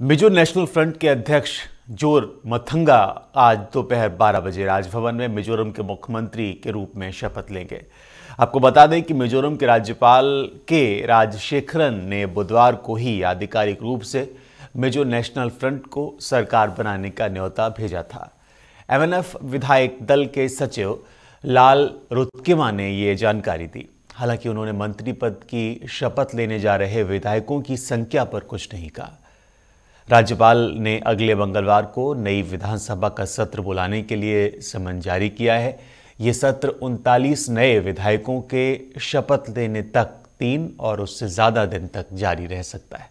Mizo national front के अध्यक्ष ज़ोर मथंगा आज दोपहर 12 बजे राजभवन में मिजोरम के मुख्यमंत्री के रूप में शपथ लेंगे। आपको बता दें कि मिजोरम के राज्यपाल के राजशेखरन ने बुधवार को ही आधिकारिक रूप से मिजो नेशनल फ्रंट को सरकार बनाने का न्योता भेजा था। एमएनएफ विधायक दल के सचिव लाल रुत्किमा ने ये जानकारी दी। हालाँकि उन्होंने मंत्री पद की शपथ लेने जा रहे विधायकों की संख्या पर कुछ नहीं कहा। राज्यपाल ने अगले मंगलवार को नई विधानसभा का सत्र बुलाने के लिए समन जारी किया है। ये सत्र उनतालीस नए विधायकों के शपथ लेने तक तीन और उससे ज़्यादा दिन तक जारी रह सकता है।